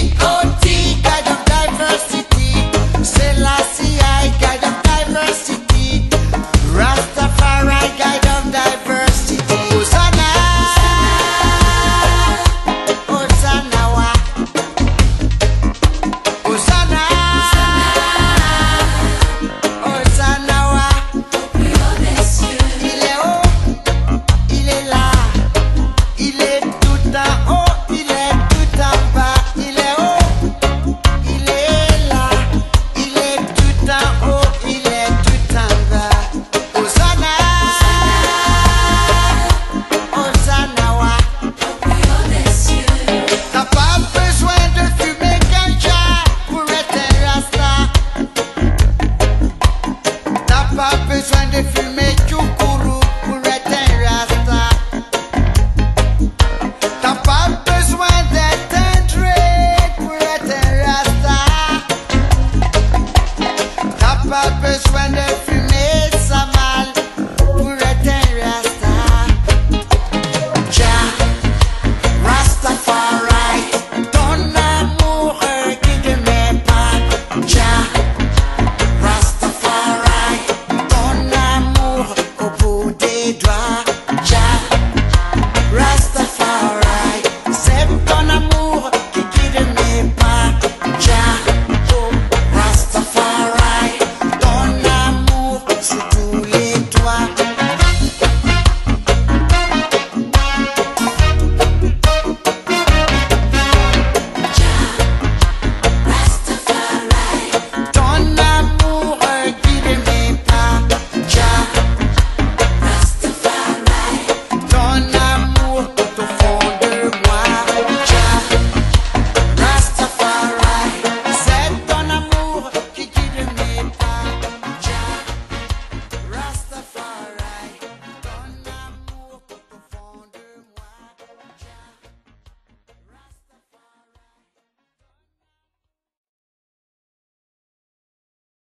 Oh.